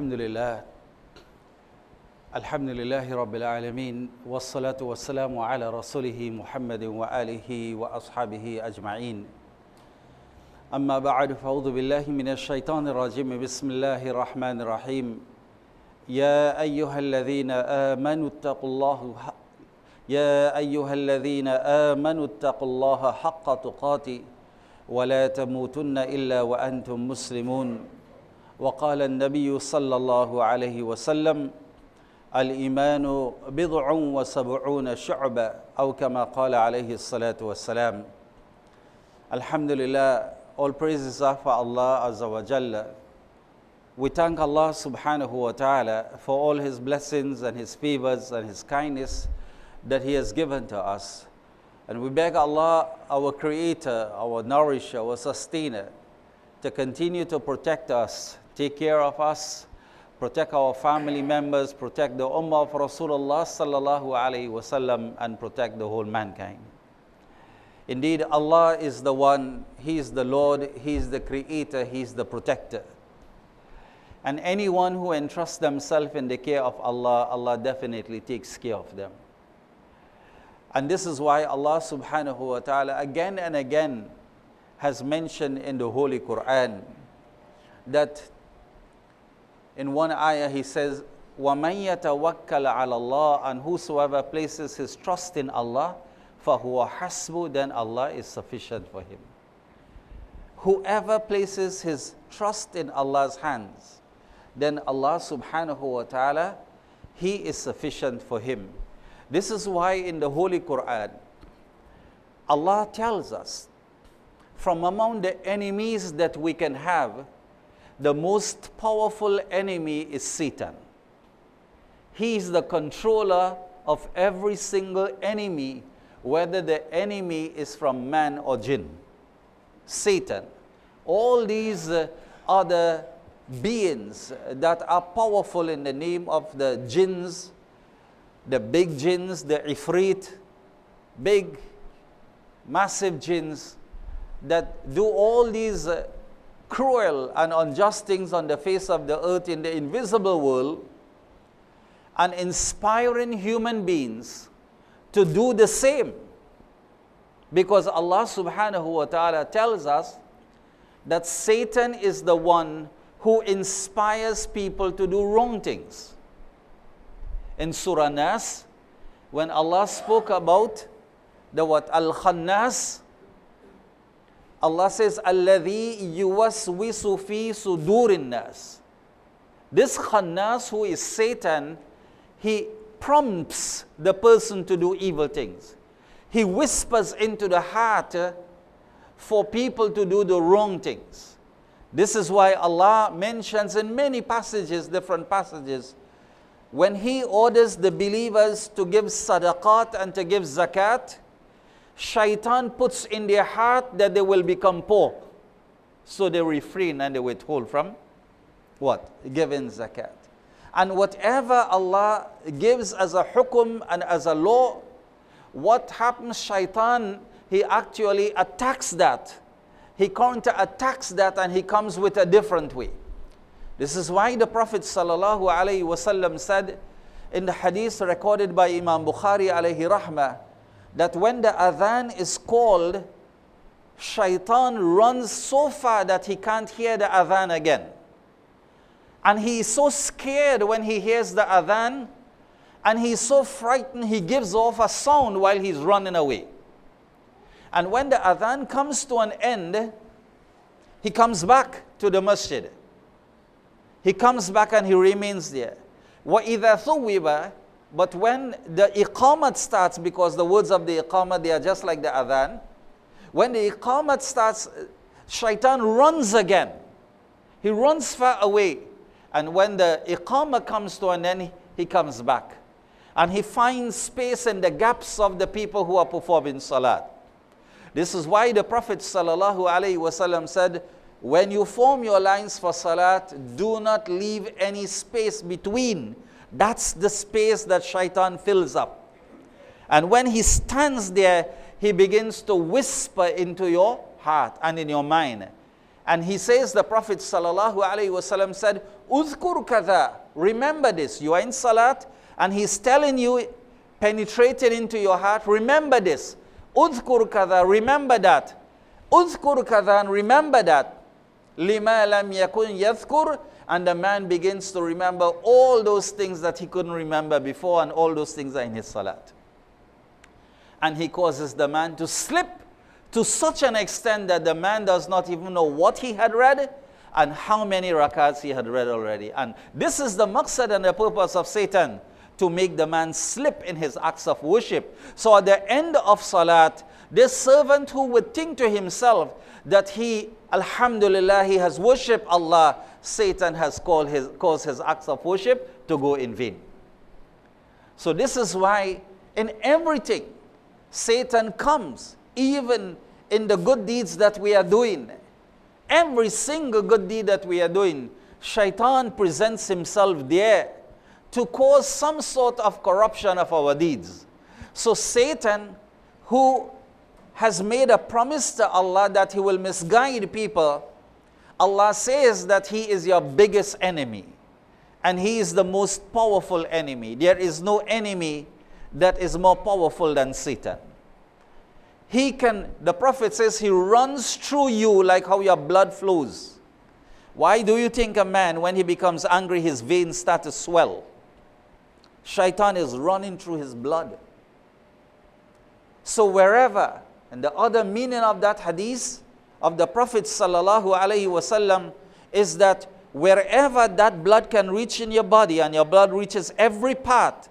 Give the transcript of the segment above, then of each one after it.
الحمد لله الحمد لله رب العالمين والصلاة والسلام على رسوله محمد وآله وأصحابه أجمعين. أما بعد فأعوذ بالله من الشيطان الرجيم. بسم الله الرحمن الرحيم. يا أيها الذين آمنوا اتقوا الله يا أيها الذين آمنوا اتقوا الله حق تقاته ولا تموتن إلا وأنتم مسلمون. وقال النبي صلى الله عليه وسلم الإيمان بضع وسبعون شعبة أو كما قال عليه الصلاة والسلام الحمد لله all praises are for Allah Azza wa Jalla we thank Allah subhanahu wa ta'ala for all his blessings and his favors and his kindness that he has given to us and we beg Allah our creator our nourisher our sustainer to continue to protect us take care of us protect our family members, protect the Ummah of Rasulullah sallallahu alaihi wasallam, and protect the whole mankind. Indeed, Allah is the one, He is the Lord, He is the Creator, He is the Protector. And anyone who entrusts themselves in the care of Allah, Allah definitely takes care of them. And this is why Allah subhanahu wa ta'ala again and again has mentioned in the Holy Quran that in one ayah he says, وَمَن يَتَوَكَّلَ عَلَى اللَّهِ And whosoever places his trust in Allah, فَهُوَ حَسْبُ Then Allah is sufficient for him. Whoever places his trust in Allah's hands, then Allah subhanahu wa ta'ala, He is sufficient for him. This is why in the Holy Quran, Allah tells us from among the enemies that we can have, the most powerful enemy is Satan. He is the controller of every single enemy, whether the enemy is from man or jinn. Satan. All these uh, are beings that are powerful in the name of the jinns, the big jinns, the ifrit, big, massive jinns that do all these. Uh, cruel and unjust things on the face of the earth in the invisible world and inspiring human beings to do the same. Because Allah subhanahu wa ta'ala tells us that Satan is the one who inspires people to do wrong things. In Surah Nas, when Allah spoke about the what Al Khannas, Allah says, Alladhi yuwaswisu fi sudurin nas. This khannas who is Satan, he prompts the person to do evil things. He whispers into the heart uh, for people to do the wrong things. This is why Allah mentions in many passages, different passages, when He orders the believers to give sadaqat and to give zakat, shaitan puts in their heart that they will become poor. So they refrain and they withhold from what? Giving zakat. And whatever Allah gives as a hukum and as a law, what happens, shaitan, he actually attacks that. He counter attacks that and he comes with a different way. This is why the Prophet ﷺ said in the hadith recorded by Imam Bukhari alayhi rahmah, that when the adhan is called, shaitan runs so far that he can't hear the adhan again. And he is so scared when he hears the adhan, and he's so frightened he gives off a sound while he's running away. And when the adhan comes to an end, he comes back to the masjid. He comes back and he remains there. وَإِذَا ثُوِّبَ but when the iqamat starts, because the words of the iqamat, they are just like the adhan. When the iqamat starts, shaitan runs again. He runs far away. And when the iqamah comes to an end, he comes back. And he finds space in the gaps of the people who are performing salat. This is why the Prophet ﷺ said, when you form your lines for salat, do not leave any space between that's the space that shaitan fills up. And when he stands there, he begins to whisper into your heart and in your mind. And he says, the Prophet alaihi said, Uzkur kada, remember this. You are in salat, and he's telling you, penetrated into your heart, remember this. Uzkur kada, remember that. Uzkur kada, remember that. Lima lam yakun yathkur, and the man begins to remember all those things that he couldn't remember before, and all those things are in his salat. And he causes the man to slip to such an extent that the man does not even know what he had read and how many rakats he had read already. And this is the maqsad and the purpose of Satan to make the man slip in his acts of worship. So at the end of salat, this servant who would think to himself that he, Alhamdulillah, he has worshipped Allah, Satan has called his, caused his acts of worship to go in vain. So this is why in everything, Satan comes even in the good deeds that we are doing, every single good deed that we are doing, shaitan presents himself there to cause some sort of corruption of our deeds. So Satan, who has made a promise to Allah that he will misguide people, Allah says that he is your biggest enemy and he is the most powerful enemy. There is no enemy that is more powerful than Satan he can, the Prophet says, he runs through you like how your blood flows. Why do you think a man, when he becomes angry, his veins start to swell? Shaitan is running through his blood. So wherever, and the other meaning of that hadith of the Prophet sallallahu is that wherever that blood can reach in your body and your blood reaches every part,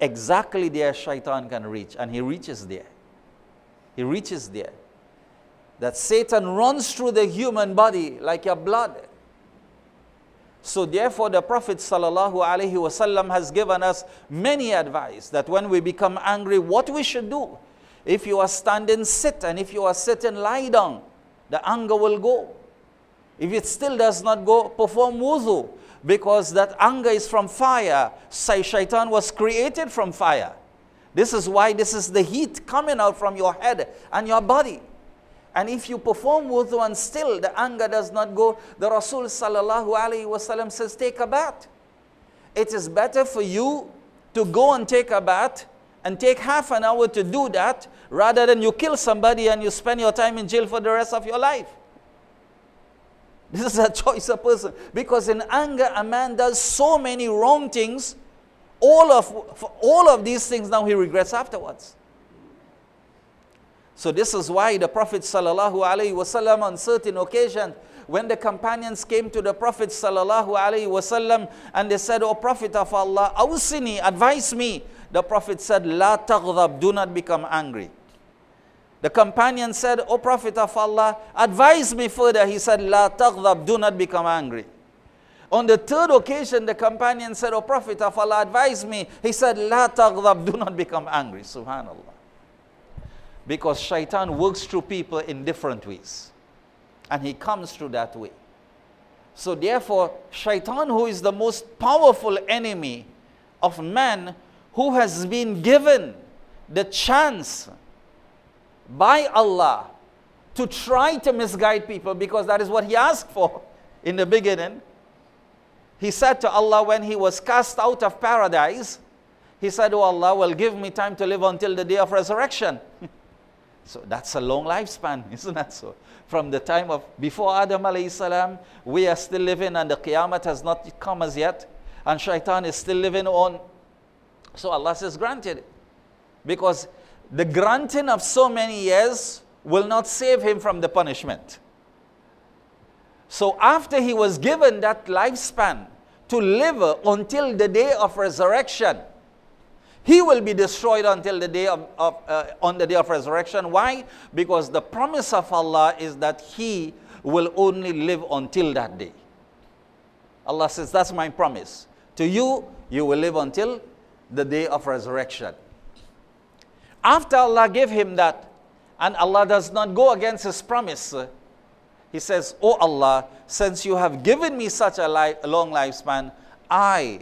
exactly there shaitan can reach, and he reaches there. He reaches there. That Satan runs through the human body like your blood. So therefore the Prophet ﷺ has given us many advice that when we become angry, what we should do. If you are standing, sit, and if you are sitting, lie down. The anger will go. If it still does not go, perform wuzu, because that anger is from fire. Say shaitan was created from fire. This is why this is the heat coming out from your head and your body. And if you perform wudu and still the anger does not go, the Rasul sallallahu alaihi wasallam says, take a bath. It is better for you to go and take a bath and take half an hour to do that rather than you kill somebody and you spend your time in jail for the rest of your life. This is a choice of person. Because in anger, a man does so many wrong things all of, all of these things now he regrets afterwards. So this is why the Prophet sallallahu alaihi wasallam on certain occasions when the companions came to the Prophet sallallahu alaihi wasallam and they said, "O Prophet of Allah, awsini, advise me." The Prophet said, "La taghdab, do not become angry." The companion said, "O Prophet of Allah, advise me further." He said, "La taghdab, do not become angry." On the third occasion, the companion said, O Prophet of Allah, advise me. He said, La taghdab, do not become angry. Subhanallah. Because shaitan works through people in different ways. And he comes through that way. So therefore, shaitan, who is the most powerful enemy of man, who has been given the chance by Allah to try to misguide people because that is what he asked for in the beginning he said to Allah when he was cast out of paradise, he said, Oh Allah, will give me time to live until the day of resurrection. so that's a long lifespan, isn't that so? From the time of before Adam alayhi salam, we are still living and the Qiyamah has not come as yet. And shaitan is still living on. So Allah says, granted. Because the granting of so many years will not save him from the punishment. So after he was given that lifespan to live until the day of resurrection, he will be destroyed until the day of, of uh, on the day of resurrection. Why? Because the promise of Allah is that he will only live until that day. Allah says, That's my promise. To you, you will live until the day of resurrection. After Allah gave him that, and Allah does not go against his promise, he says, Oh Allah, since you have given me such a, li- a long lifespan, I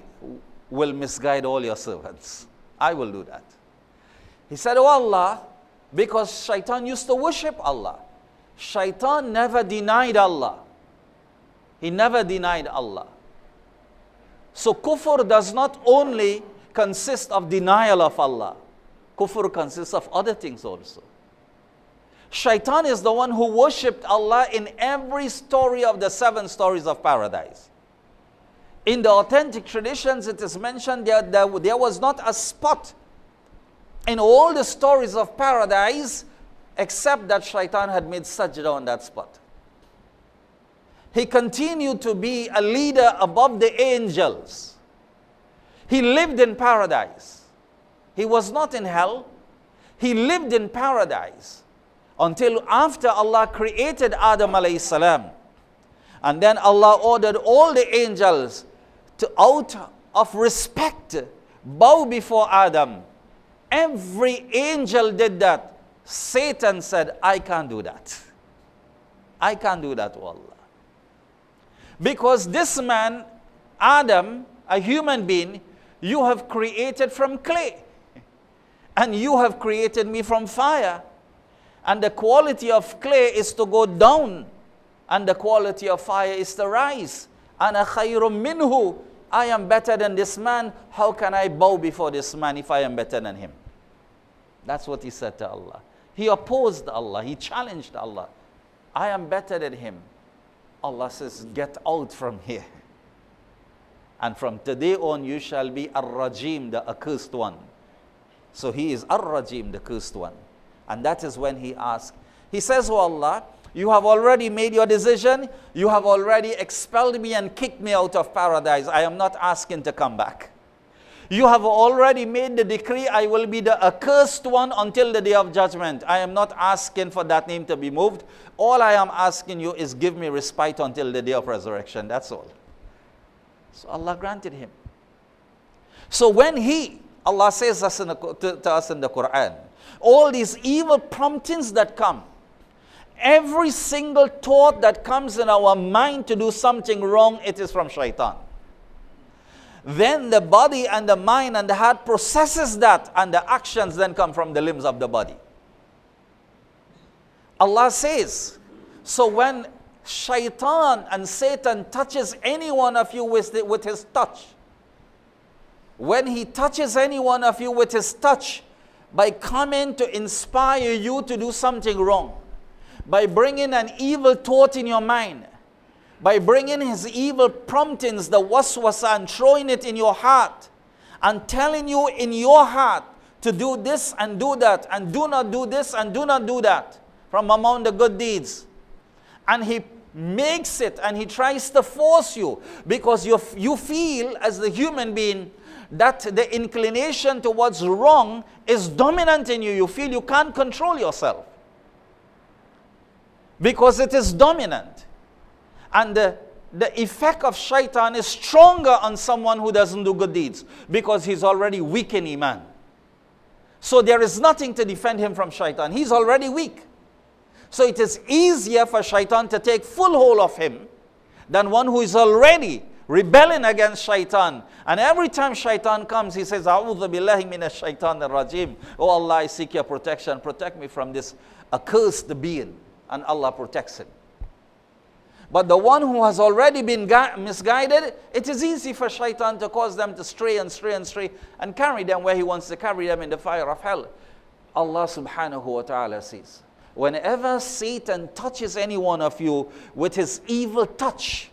will misguide all your servants. I will do that. He said, Oh Allah, because shaitan used to worship Allah. Shaitan never denied Allah. He never denied Allah. So kufr does not only consist of denial of Allah. Kufr consists of other things also. Shaitan is the one who worshipped Allah in every story of the seven stories of paradise. In the authentic traditions, it is mentioned that there, there was not a spot in all the stories of paradise except that shaitan had made sajda on that spot. He continued to be a leader above the angels. He lived in paradise. He was not in hell. He lived in paradise until after Allah created Adam alayhi salam. And then Allah ordered all the angels to, out of respect, bow before Adam. Every angel did that. Satan said, I can't do that. I can't do that, Allah. Because this man, Adam, a human being, you have created from clay. And you have created me from fire. And the quality of clay is to go down. And the quality of fire is to rise. Ana khayrum minhu. I am better than this man. How can I bow before this man if I am better than him? That's what he said to Allah. He opposed Allah. He challenged Allah. I am better than him. Allah says, Get out from here. And from today on, you shall be Ar Rajim, the accursed one. So he is Ar Rajim, the cursed one. And that is when he asked, He says, Oh Allah, you have already made your decision. You have already expelled me and kicked me out of paradise. I am not asking to come back. You have already made the decree, I will be the accursed one until the day of judgment. I am not asking for that name to be moved. All I am asking you is give me respite until the day of resurrection. That's all. So Allah granted him. So when he, Allah says us the, to, to us in the Quran, all these evil promptings that come, every single thought that comes in our mind to do something wrong, it is from shaitan. Then the body and the mind and the heart processes that, and the actions then come from the limbs of the body. Allah says, so when shaitan and Satan touches any one of you with, the, with his touch, when he touches any one of you with his touch, by coming to inspire you to do something wrong, by bringing an evil thought in your mind, by bringing his evil promptings, the waswasa, and throwing it in your heart, and telling you in your heart to do this and do that, and do not do this and do not do that from among the good deeds. And he makes it and he tries to force you because you, you feel as the human being that the inclination towards wrong is dominant in you. You feel you can't control yourself because it is dominant. And the, the effect of shaitan is stronger on someone who doesn't do good deeds because he's already weak in Iman. So there is nothing to defend him from shaitan. He's already weak. So it is easier for shaitan to take full hold of him than one who is already rebelling against shaitan. And every time shaitan comes, he says, A'udhu billahi minash shaitan rajim. Oh Allah, I seek your protection. Protect me from this accursed being. And Allah protects him. But the one who has already been misguided, it is easy for shaitan to cause them to stray and stray and stray and carry them where he wants to carry them in the fire of hell. Allah subhanahu wa ta'ala says, whenever Satan touches any one of you with his evil touch,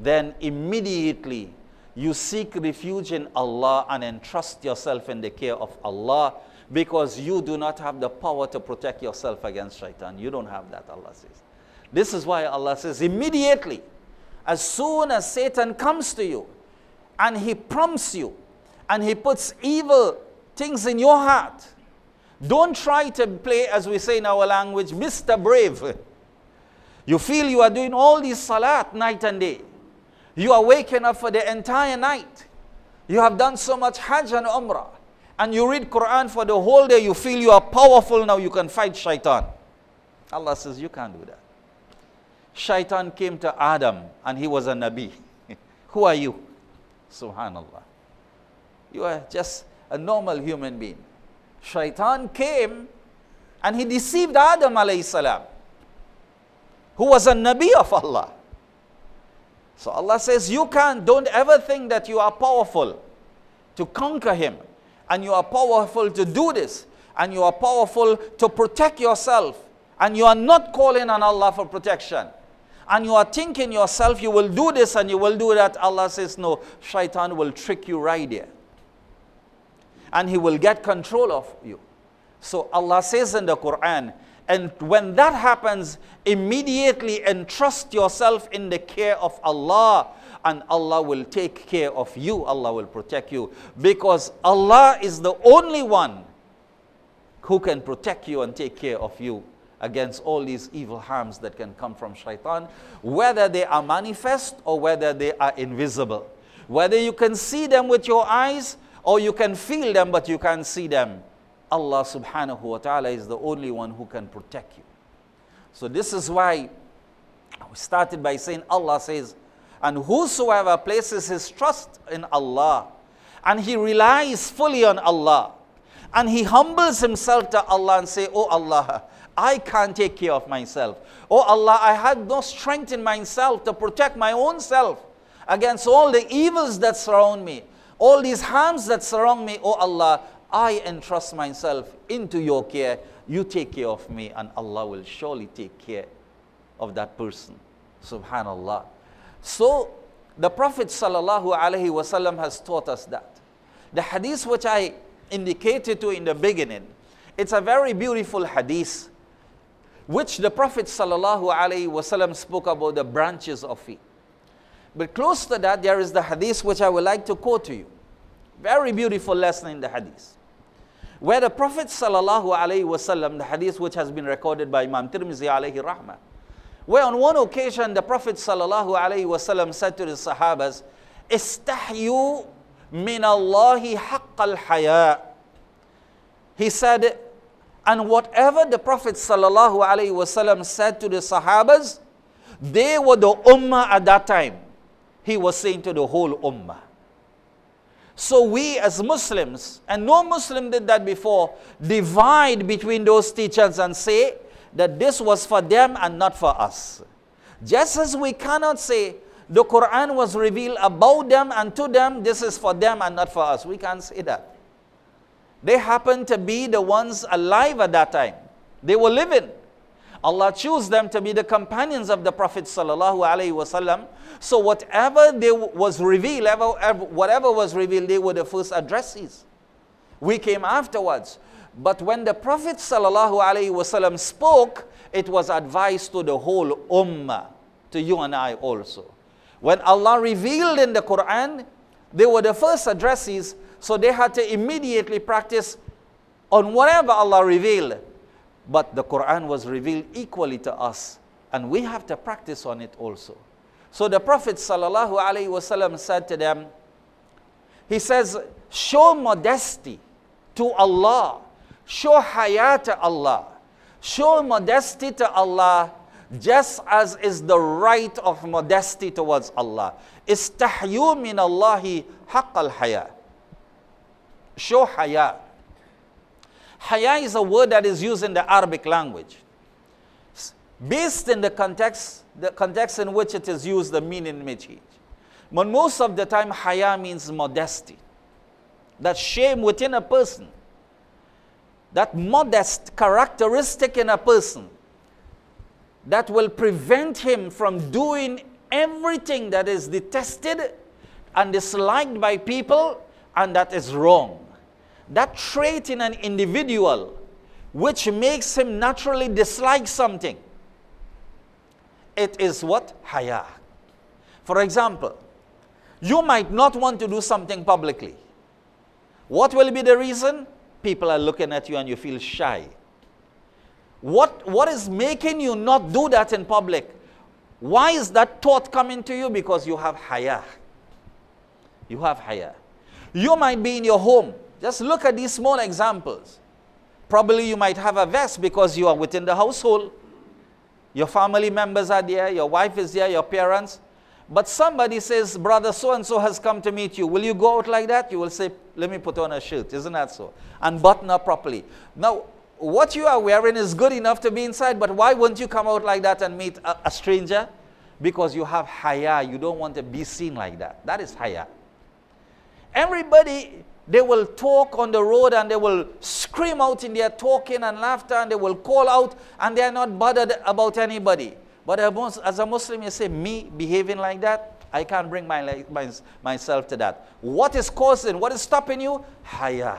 then immediately you seek refuge in Allah and entrust yourself in the care of Allah because you do not have the power to protect yourself against shaitan. You don't have that, Allah says. This is why Allah says, immediately, as soon as Satan comes to you and he prompts you and he puts evil things in your heart, don't try to play, as we say in our language, Mr. Brave. You feel you are doing all these salat night and day. You are waking up for the entire night. You have done so much Hajj and Umrah. And you read Quran for the whole day. You feel you are powerful now. You can fight shaitan. Allah says you can't do that. Shaitan came to Adam and he was a Nabi. Who are you? Subhanallah. You are just a normal human being. Shaitan came and he deceived Adam alayhi who was a Nabi of Allah. So Allah says, You can't, don't ever think that you are powerful to conquer him, and you are powerful to do this, and you are powerful to protect yourself, and you are not calling on Allah for protection. And you are thinking yourself, you will do this and you will do that. Allah says, No, shaitan will trick you right there. And he will get control of you. So Allah says in the Quran, and when that happens, immediately entrust yourself in the care of Allah, and Allah will take care of you. Allah will protect you. Because Allah is the only one who can protect you and take care of you against all these evil harms that can come from shaitan, whether they are manifest or whether they are invisible. Whether you can see them with your eyes or you can feel them but you can't see them. Allah subhanahu wa ta'ala is the only one who can protect you. So this is why we started by saying Allah says, and whosoever places his trust in Allah and he relies fully on Allah and he humbles himself to Allah and say, Oh Allah, I can't take care of myself. Oh Allah, I had no strength in myself to protect my own self against all the evils that surround me, all these harms that surround me. O Allah, I entrust myself into your care. You take care of me, and Allah will surely take care of that person. Subhanallah. So, the Prophet ﷺ has taught us that. The hadith which I indicated to in the beginning, it's a very beautiful hadith, which the Prophet ﷺ spoke about the branches of it. But close to that, there is the hadith which I would like to quote to you. Very beautiful lesson in the hadith where the Prophet sallallahu alaihi wasallam, the hadith which has been recorded by Imam Tirmizi alayhi rahmah, where on one occasion the Prophet sallallahu alaihi wasallam said to the Sahabas, "Istahyu min Allahi haqq haya." He said, and whatever the Prophet sallallahu alaihi wasallam said to the Sahabas, they were the ummah at that time. He was saying to the whole ummah. So we as Muslims, and no Muslim did that before, divide between those teachers and say that this was for them and not for us. Just as we cannot say the Quran was revealed about them and to them, this is for them and not for us. We can't say that. They happened to be the ones alive at that time. They were living. Allah chose them to be the companions of the Prophet sallallahu alaihi wasallam. So whatever they was revealed, whatever was revealed, they were the first addressees. We came afterwards. But when the Prophet sallallahu alaihi wasallam spoke, it was advice to the whole ummah, to you and I also. When Allah revealed in the Quran, they were the first addressees, so they had to immediately practice on whatever Allah revealed but the Quran was revealed equally to us, and we have to practice on it also. So the Prophet ﷺ said to them, He says, Show modesty to Allah, show haya to Allah, show modesty to Allah just as is the right of modesty towards Allah. Istahyu min Allahi haqq al haya. Show haya. Haya is a word that is used in the Arabic language. Based in the context, the context in which it is used, the meaning may change. But most of the time, haya means modesty. That shame within a person. That modest characteristic in a person that will prevent him from doing everything that is detested and disliked by people and that is wrong that trait in an individual which makes him naturally dislike something. It is what? Haya. For example, you might not want to do something publicly. What will be the reason? People are looking at you and you feel shy. What, what is making you not do that in public? Why is that thought coming to you? Because you have haya. You have haya. You might be in your home just look at these small examples. Probably you might have a vest because you are within the household. Your family members are there, your wife is there, your parents. But somebody says, Brother so and so has come to meet you. Will you go out like that? You will say, Let me put on a shirt. Isn't that so? And button up properly. Now, what you are wearing is good enough to be inside, but why wouldn't you come out like that and meet a, a stranger? Because you have haya. You don't want to be seen like that. That is haya. Everybody, they will talk on the road and they will scream out in their talking and laughter and they will call out and they are not bothered about anybody. But as a Muslim, you say, me behaving like that, I can't bring my, my, myself to that. What is causing, what is stopping you? Haya.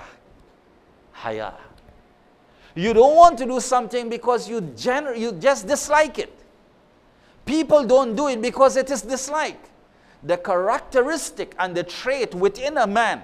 Haya. You don't want to do something because you, gener- you just dislike it. People don't do it because it is dislike. The characteristic and the trait within a man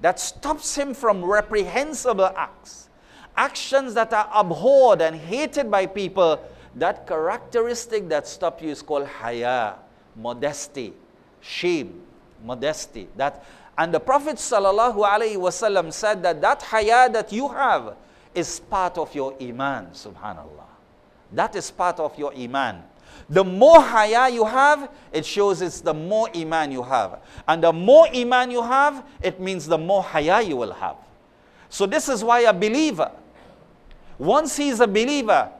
that stops him from reprehensible acts, actions that are abhorred and hated by people, that characteristic that stops you is called haya, modesty, shame, modesty. That, and the Prophet ﷺ said that that haya that you have is part of your iman, subhanallah. That is part of your iman. The more haya you have, it shows it's the more iman you have. And the more iman you have, it means the more haya you will have. So this is why a believer, once he is a believer,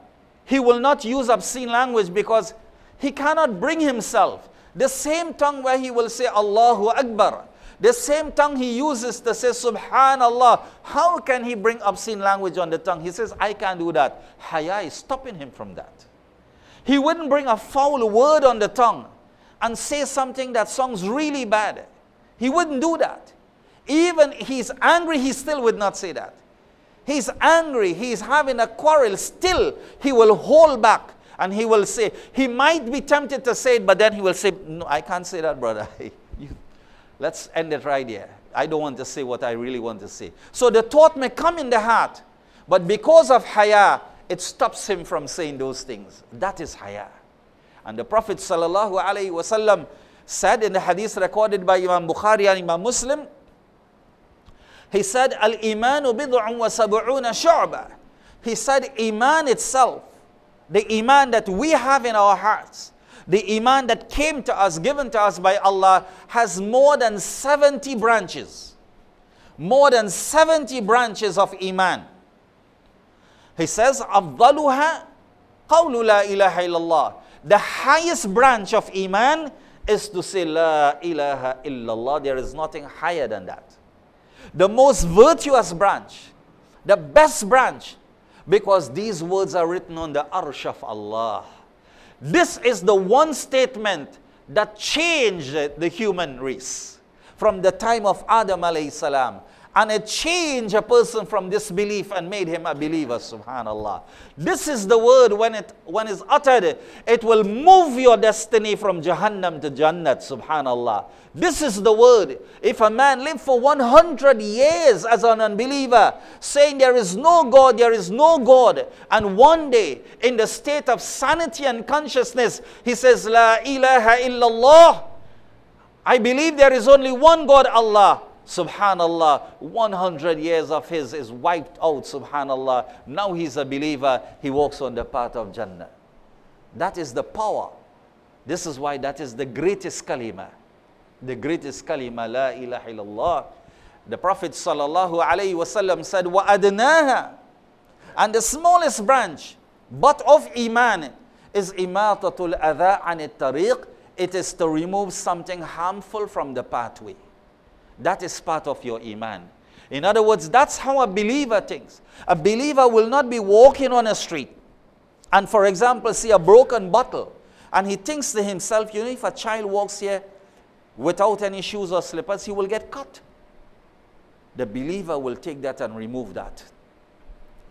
he will not use obscene language because he cannot bring himself. The same tongue where he will say Allahu Akbar, the same tongue he uses to say Subhanallah. How can he bring obscene language on the tongue? He says, I can't do that. Haya is stopping him from that. He wouldn't bring a foul word on the tongue and say something that sounds really bad. He wouldn't do that. Even he's angry, he still would not say that. He's angry, he's having a quarrel, still he will hold back and he will say, he might be tempted to say it, but then he will say, No, I can't say that, brother. Let's end it right here. I don't want to say what I really want to say. So the thought may come in the heart, but because of haya, it stops him from saying those things. That is haya. And the Prophet said in the hadith recorded by Imam Bukhari and Imam Muslim, he said, Al imanu bid'un wa sab'una shu'ba. He said, Iman itself, the Iman that we have in our hearts, the Iman that came to us, given to us by Allah, has more than 70 branches. More than 70 branches of Iman. He says, أفضلها قول لا إله إلا الله. The highest branch of Iman is to say La ilaha illallah. There is nothing higher than that. The most virtuous branch, the best branch, because these words are written on the arsh of Allah. This is the one statement that changed the human race from the time of Adam alayhi salam and it changed a person from disbelief and made him a believer subhanallah. This is the word when it when it's uttered it will move your destiny from jahannam to jannat subhanallah. This is the word. If a man lived for 100 years as an unbeliever saying there is no god there is no god and one day in the state of sanity and consciousness he says la ilaha illallah. I believe there is only one god allah Subhanallah, 100 years of his is wiped out, subhanallah. Now he's a believer, he walks on the path of Jannah. That is the power. This is why that is the greatest kalima. The greatest kalima, la ilaha illallah. The Prophet sallallahu alayhi wasallam said, wa adnaha. And the smallest branch, but of iman, is imatatul adha an tariq. It is to remove something harmful from the pathway. That is part of your Iman. In other words, that's how a believer thinks. A believer will not be walking on a street and, for example, see a broken bottle and he thinks to himself, you know, if a child walks here without any shoes or slippers, he will get cut. The believer will take that and remove that.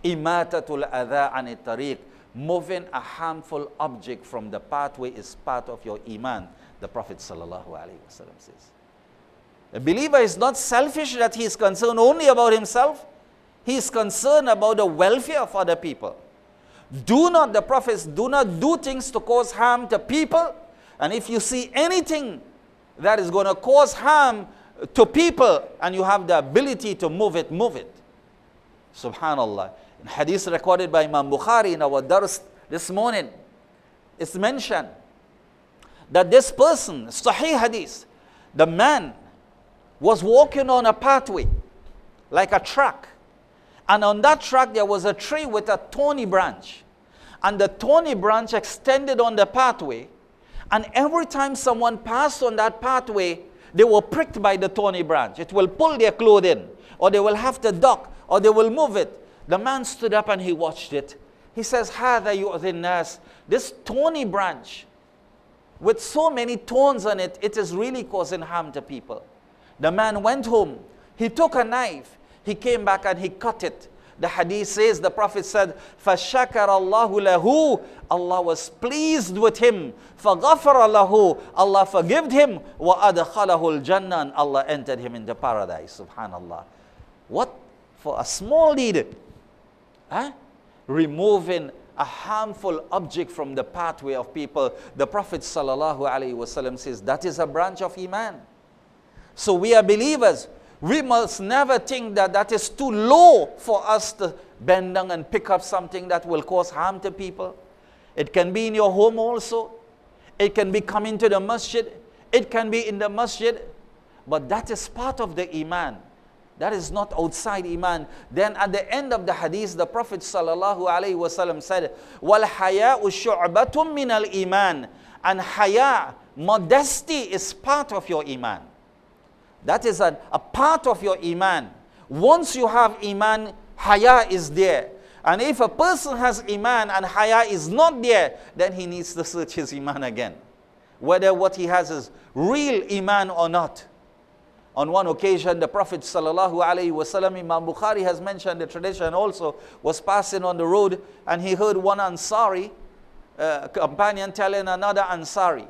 Imatatul adha an tariq. Moving a harmful object from the pathway is part of your iman, the Prophet wasallam says. A believer is not selfish that he is concerned only about himself. He is concerned about the welfare of other people. Do not, the prophets, do not do things to cause harm to people. And if you see anything that is going to cause harm to people and you have the ability to move it, move it. Subhanallah. In hadith recorded by Imam Bukhari in our dars this morning, it's mentioned that this person, Sahih hadith, the man was walking on a pathway like a track And on that track, there was a tree with a thorny branch. And the thorny branch extended on the pathway. And every time someone passed on that pathway, they were pricked by the thorny branch. It will pull their clothing, or they will have to duck, or they will move it. The man stood up and he watched it. He says, Hada nas. This thorny branch, with so many thorns on it, it is really causing harm to people. The man went home. He took a knife. He came back and he cut it. The hadith says, the Prophet said, فَشَكَرَ اللَّهُ لَهُ Allah was pleased with him. فَغَفَرَ لَهُ Allah forgave him. وَأَدْخَلَهُ الْجَنَّةِ And Allah entered him into paradise. Subhanallah. What for a small deed? Huh? Removing a harmful object from the pathway of people. The Prophet ﷺ says, that is a branch of Iman. So we are believers we must never think that that is too low for us to bend down and pick up something that will cause harm to people. It can be in your home also. It can be coming to the masjid. It can be in the masjid. But that is part of the iman. That is not outside iman. Then at the end of the hadith, the Prophet sallallahu alaihi wasallam said, "Wal shu'batun min al iman." And haya, modesty, is part of your iman. That is a, a part of your iman. Once you have iman, haya is there. And if a person has iman and haya is not there, then he needs to search his iman again. Whether what he has is real iman or not. On one occasion, the Prophet sallallahu wasallam, Imam Bukhari has mentioned the tradition also, was passing on the road and he heard one Ansari uh, companion telling another Ansari.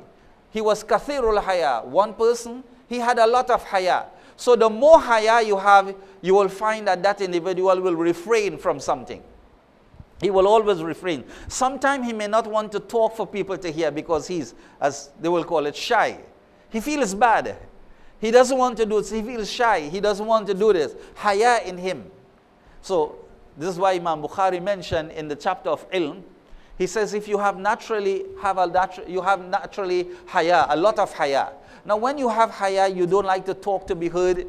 He was kathirul haya, one person he had a lot of haya. So the more haya you have, you will find that that individual will refrain from something. He will always refrain. Sometimes he may not want to talk for people to hear because he's, as they will call it, shy. He feels bad. He doesn't want to do it. He feels shy. He doesn't want to do this. Haya in him. So this is why Imam Bukhari mentioned in the chapter of ilm, he says if you have naturally have a natu- you have naturally haya, a lot of haya, now, when you have haya, you don't like to talk to be heard.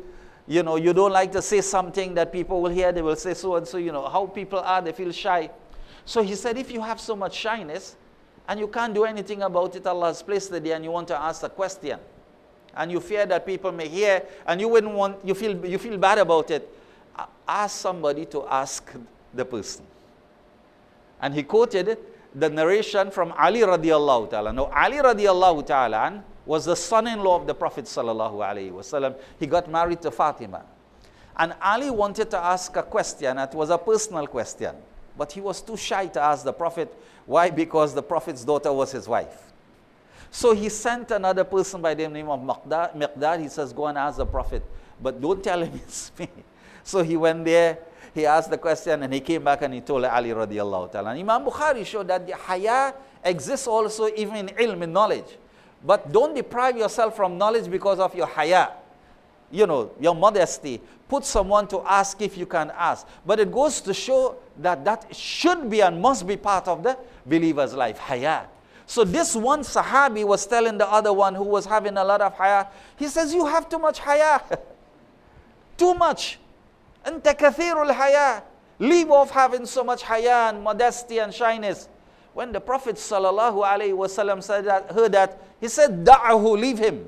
You know, you don't like to say something that people will hear. They will say so and so. You know, how people are, they feel shy. So he said, if you have so much shyness and you can't do anything about it, Allah has placed it there and you want to ask a question and you fear that people may hear and you wouldn't want, you feel, you feel bad about it, ask somebody to ask the person. And he quoted the narration from Ali radiallahu ta'ala. Now, Ali radiallahu ta'ala was the son-in-law of the Prophet sallallahu. He got married to Fatima. And Ali wanted to ask a question. It was a personal question. But he was too shy to ask the Prophet. Why? Because the Prophet's daughter was his wife. So he sent another person by the name of Miqdad. He says, go and ask the Prophet. But don't tell him it's me. So he went there, he asked the question, and he came back and he told Ali radiallahu ta'ala. Imam Bukhari showed that the haya exists also even in ilm, in knowledge. But don't deprive yourself from knowledge because of your haya. You know, your modesty. Put someone to ask if you can ask. But it goes to show that that should be and must be part of the believer's life. Haya. So this one Sahabi was telling the other one who was having a lot of haya, he says, you have too much haya. too much. أنت كثير الحياة. Leave off having so much haya and modesty and shyness. When the Prophet ﷺ said that, heard that, he said, Da'ahu, leave him.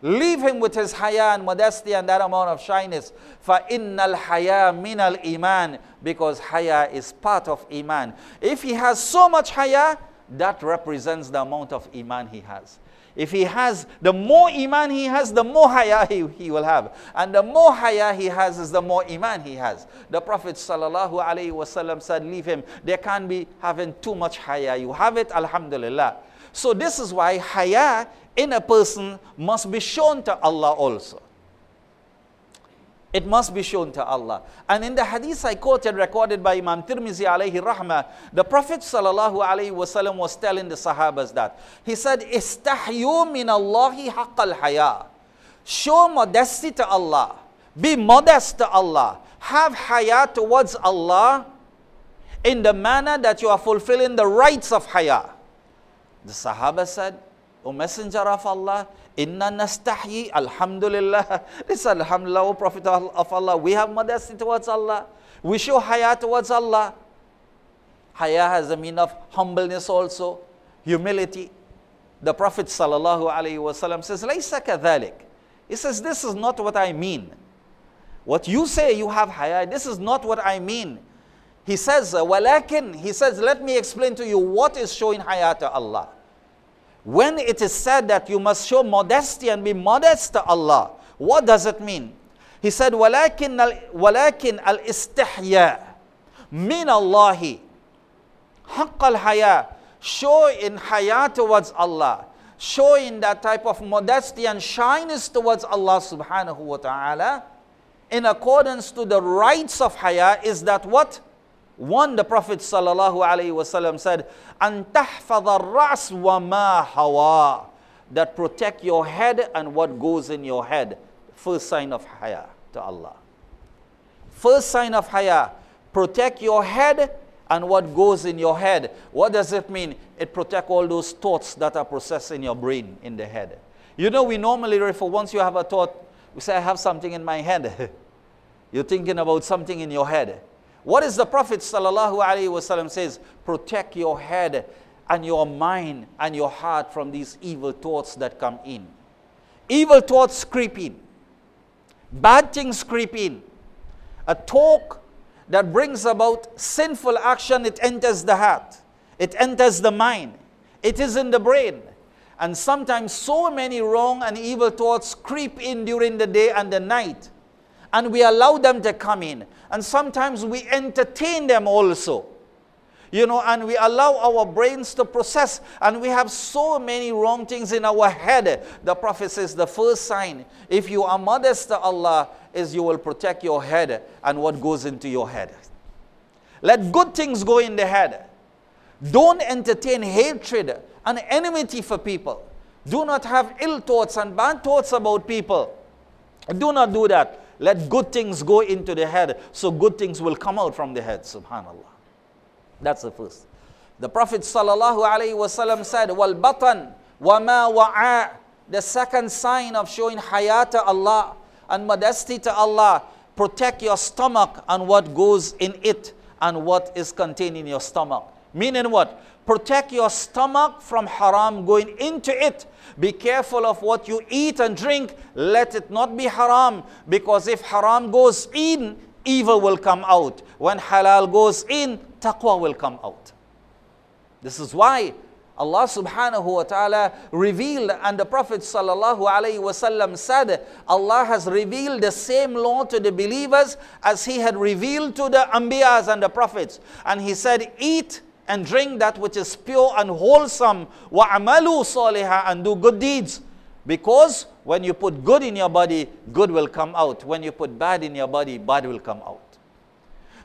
Leave him with his haya and modesty and that amount of shyness. For innal haya minal iman. Because haya is part of iman. If he has so much haya, that represents the amount of iman he has. If he has, the more iman he has, the more haya he, he will have. And the more haya he has is the more iman he has. The Prophet sallallahu wasallam said, leave him. There can't be having too much haya. You have it, alhamdulillah. So this is why haya in a person must be shown to Allah also. It must be shown to Allah. And in the hadith I quoted, recorded by Imam Tirmizi alayhi rahmah, the Prophet sallallahu alayhi wasallam was telling the Sahabas that. He said, Istahyu min Allahi haqqal haya. Show modesty to Allah. Be modest to Allah. Have haya towards Allah in the manner that you are fulfilling the rights of haya. The Sahaba said, O Messenger of Allah, Inna nastahyi, Alhamdulillah. This is Alhamdulillah, O Prophet of Allah. We have modesty towards Allah. We show haya towards Allah. Haya has a mean of humbleness also, humility. The Prophet sallallahu alaihi wasallam says, "Laysa kadhalik." He says, "This is not what I mean. What you say you have haya, this is not what I mean." He says, "Walakin," he says, "Let me explain to you what is showing haya to Allah." When it is said that you must show modesty and be modest to Allah, what does it mean? He said, "Walakin al-walakin al-istihya min Allahi." haqq al-haya, showing haya towards Allah, showing that type of modesty and shyness towards Allah subhanahu wa ta'ala, in accordance to the rights of haya, is that what? One, the Prophet said, "An tahfadha ras wa ma hawa," that protect your head and what goes in your head. First sign of haya to Allah. First sign of haya, protect your head and what goes in your head. What does it mean? It protects all those thoughts that are processed in your brain, in the head. You know, we normally refer, once you have a thought, we say, I have something in my head. You're thinking about something in your head. What is the Prophet wasallam says? Protect your head and your mind and your heart from these evil thoughts that come in. Evil thoughts creep in. Bad things creep in. A talk that brings about sinful action, it enters the heart, it enters the mind, it is in the brain. And sometimes so many wrong and evil thoughts creep in during the day and the night. And we allow them to come in. And sometimes we entertain them also you know, and we allow our brains to process, and we have so many wrong things in our head. The Prophet says the first sign, if you are modest to Allah, is you will protect your head and what goes into your head. Let good things go in the head. Don't entertain hatred and enmity for people. Do not have ill thoughts and bad thoughts about people. Do not do that. Let good things go into the head so good things will come out from the head. Subhanallah. That's the first. The Prophet sallallahu alaihi wasallam said, "Wal batan wama wa'a." The second sign of showing hayat to Allah and modesty to Allah, protect your stomach and what goes in it and what is contained in your stomach. Meaning what? Protect your stomach from haram going into it. Be careful of what you eat and drink. Let it not be haram because if haram goes in, evil will come out. When halal goes in, taqwa will come out. This is why Allah subhanahu wa ta'ala revealed and the Prophet sallallahu alayhi wasallam said Allah has revealed the same law to the believers as he had revealed to the Anbiyas and the Prophets. And he said, eat and drink that which is pure and wholesome. وَعَمَلُوا صَالِحًا And do good deeds. Because when you put good in your body, good will come out. When you put bad in your body, bad will come out.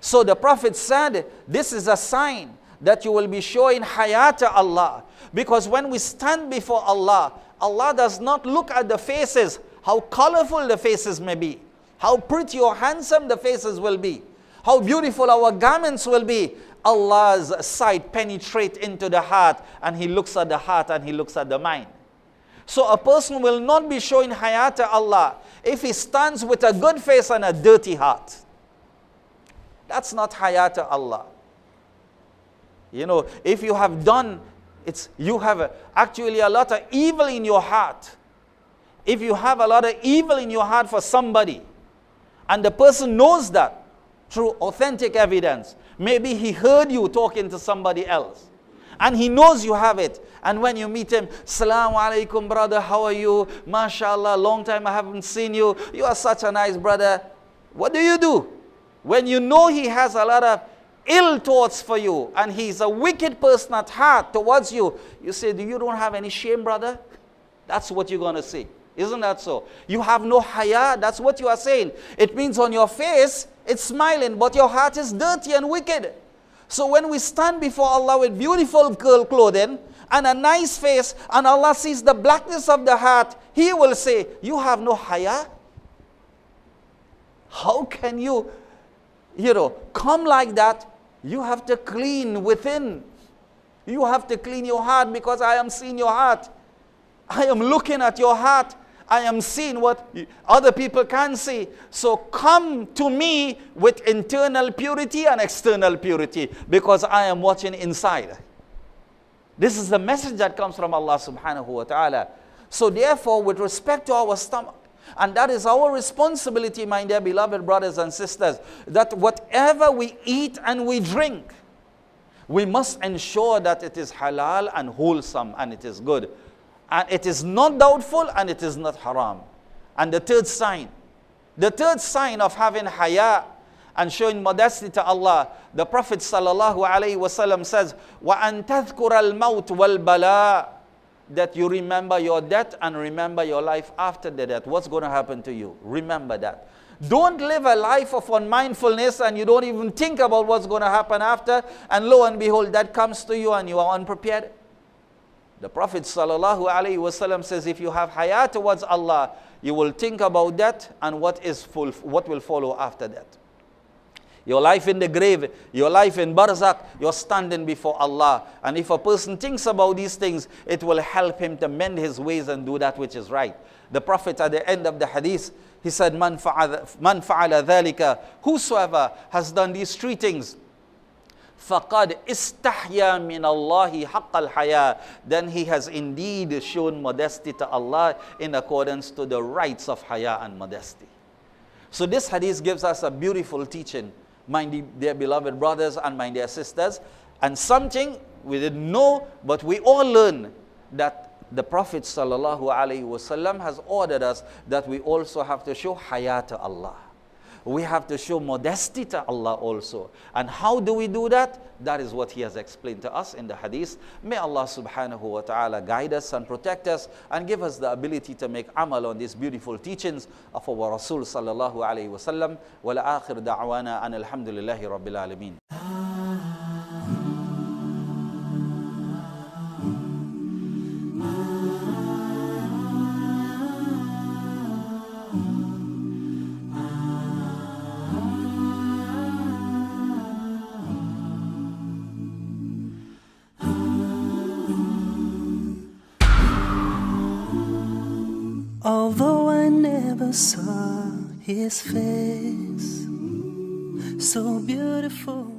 So the Prophet said, This is a sign that you will be showing hayat to Allah. Because when we stand before Allah, Allah does not look at the faces, how colorful the faces may be, how pretty or handsome the faces will be, how beautiful our garments will be. Allah's sight penetrate into the heart and He looks at the heart and He looks at the mind. So a person will not be showing hayat to Allah if he stands with a good face and a dirty heart. That's not hayat Allah. You know, if you have done, it's you have actually a lot of evil in your heart. If you have a lot of evil in your heart for somebody, and the person knows that through authentic evidence, maybe he heard you talking to somebody else, and he knows you have it. And when you meet him, Salaam alaikum, brother, how are you? MashaAllah, long time I haven't seen you. You are such a nice brother. What do you do? When you know he has a lot of ill thoughts for you and he's a wicked person at heart towards you, you say, Do you don't have any shame, brother? That's what you're going to say. Isn't that so? You have no haya. That's what you are saying. It means on your face, it's smiling, but your heart is dirty and wicked. So when we stand before Allah with beautiful girl clothing and a nice face, and Allah sees the blackness of the heart, He will say, You have no haya. How can you you know, come like that, you have to clean within. You have to clean your heart because I am seeing your heart. I am looking at your heart I am seeing what other people can't see. So come to me with internal purity and external purity because I am watching inside. This is the message that comes from Allah subhanahu wa ta'ala. So therefore, with respect to our stomach, and that is our responsibility, my dear beloved brothers and sisters, that whatever we eat and we drink, we must ensure that it is halal and wholesome and it is good. And it is not doubtful and it is not haram. And the third sign, the third sign of having haya and showing modesty to Allah, the Prophet sallallahu alaihi wasallam says, "Wa antadhkur al maut wal bala," that you remember your death and remember your life after the death. What's going to happen to you? Remember that. Don't live a life of unmindfulness and you don't even think about what's going to happen after, and lo and behold, that comes to you and you are unprepared. The Prophet ﷺ says, if you have haya towards Allah, you will think about that and what, is full, what will follow after that. Your life in the grave, your life in barzakh, you're standing before Allah. And if a person thinks about these things, it will help him to mend his ways and do that which is right. The Prophet at the end of the hadith, he said, Man fa'ala dhalika, whosoever has done these three things, faqad istahya minallahi haqqal haya. Then he has indeed shown modesty to Allah in accordance to the rights of haya and modesty. So this hadith gives us a beautiful teaching my dear beloved brothers and my dear sisters and something we didn't know but we all learn that the prophet sallallahu alaihi wasallam has ordered us that we also have to show haya to Allah we have to show modesty to Allah also. And how do we do that? That is what He has explained to us in the hadith. May Allah subhanahu wa ta'ala guide us and protect us and give us the ability to make amal on these beautiful teachings of our Rasul sallallahu alayhi wa sallam. Wa la akhir da'wana an alhamdulillahi rabbil alameen. Saw his face, so beautiful.